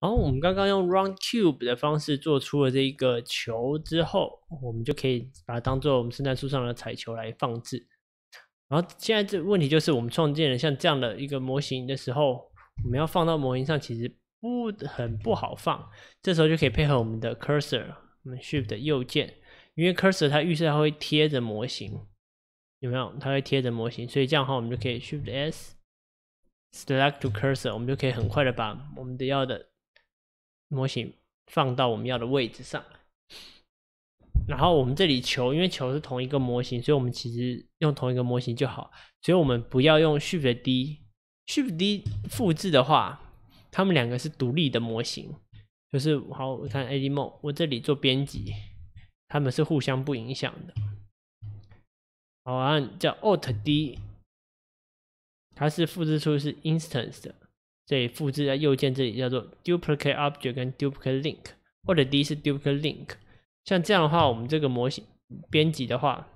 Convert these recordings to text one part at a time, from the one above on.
然后我们刚刚用 round cube 的方式做出了这一个球之后，我们就可以把它当做我们圣诞树上的彩球来放置。然后现在这问题就是，我们创建了像这样的一个模型的时候，我们要放到模型上其实不很不好放。这时候就可以配合我们的 cursor，我们 shift 右键，因为 cursor 它预设它会贴着模型，有没有？它会贴着模型，所以这样的话我们就可以 shift s select to cursor，我们就可以很快的把我们的要的。模型放到我们要的位置上，然后我们这里球，因为球是同一个模型，所以我们其实用同一个模型就好。所以我们不要用 Shift D，Shift D 复制的话，它们两个是独立的模型。就是好，我看 A D Mode，我这里做编辑，它们是互相不影响的。好，按叫 Alt D，它是复制出是 Instance 的。这里复制在右键这里叫做 duplicate object 跟 duplicate link，或者 D 是 duplicate link。像这样的话，我们这个模型编辑的话，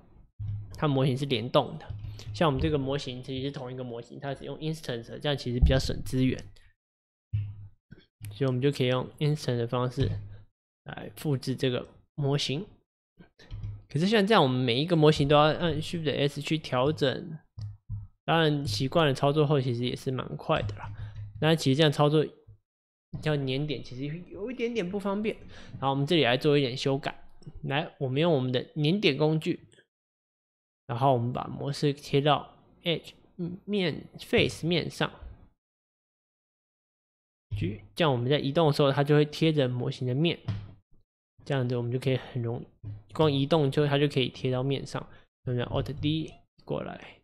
它模型是联动的。像我们这个模型其实是同一个模型，它是用 instance，这样其实比较省资源。所以我们就可以用 instance 的方式来复制这个模型。可是像这样，我们每一个模型都要按 Shift S 去调整。当然习惯了操作后，其实也是蛮快的啦。那其实这样操作叫粘点，其实有一点点不方便。然后我们这里来做一点修改。来，我们用我们的粘点工具，然后我们把模式贴到 Edge 面 Face 面上，去这样我们在移动的时候，它就会贴着模型的面。这样子我们就可以很容，光移动就它就可以贴到面上。那么 Alt D 过来，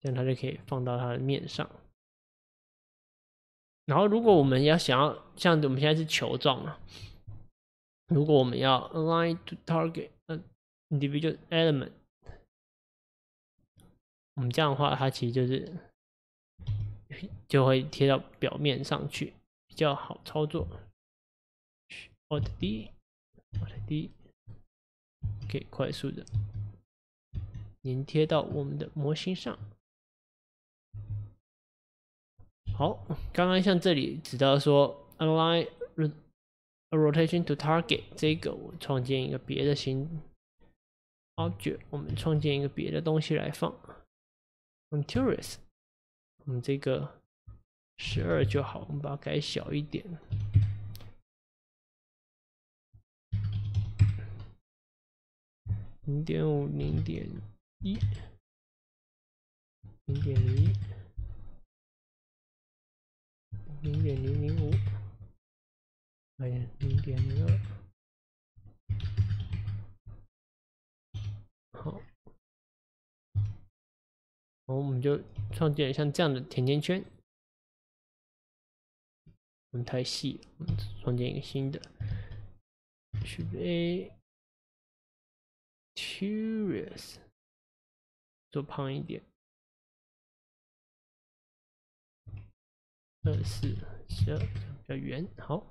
这样它就可以放到它的面上。然后，如果我们要想要像我们现在是球状啊，如果我们要 align to target individual element，我们这样的话，它其实就是就会贴到表面上去，比较好操作。Alt D，Alt D，可以快速的粘贴到我们的模型上。好，刚刚像这里指到说 align a rotation to target 这个，我创建一个别的新 object，我们创建一个别的东西来放。Materials，我们这个十二就好，我们把它改小一点，零点五，零点一，零点零一。零点零零五，哎呀，零点零二，好，然后我们就创建像这样的甜甜圈，我们太细，我们创建一个新的，去 A curious，做胖一点。二四十二比较圆，好，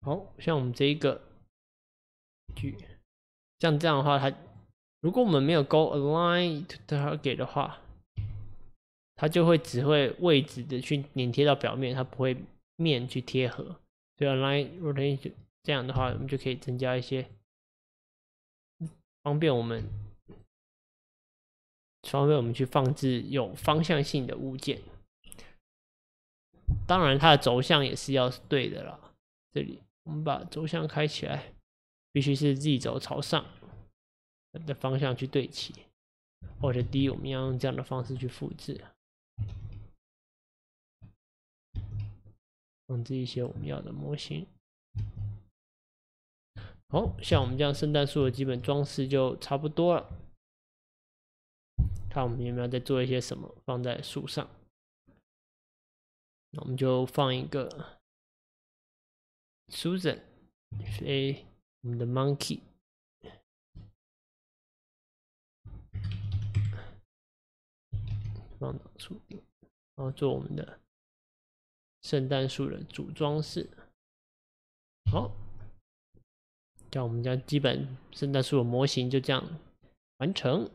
好像我们这一个句，像这样的话，它如果我们没有 go align to target 的话，它就会只会位置的去粘贴到表面，它不会面去贴合。所以 align rotation 这样的话，我们就可以增加一些。方便我们，方便我们去放置有方向性的物件。当然，它的轴向也是要对的啦。这里我们把轴向开起来，必须是 Z 轴朝上的方向去对齐。或者 D，我们要用这样的方式去复制，放置一些我们要的模型。好像我们这样圣诞树的基本装饰就差不多了。看我们有没有再做一些什么放在树上？那我们就放一个 Susan，飞我们的 Monkey，放到树顶，然后做我们的圣诞树的主装饰。好。像我们家基本圣诞树的模型就这样完成。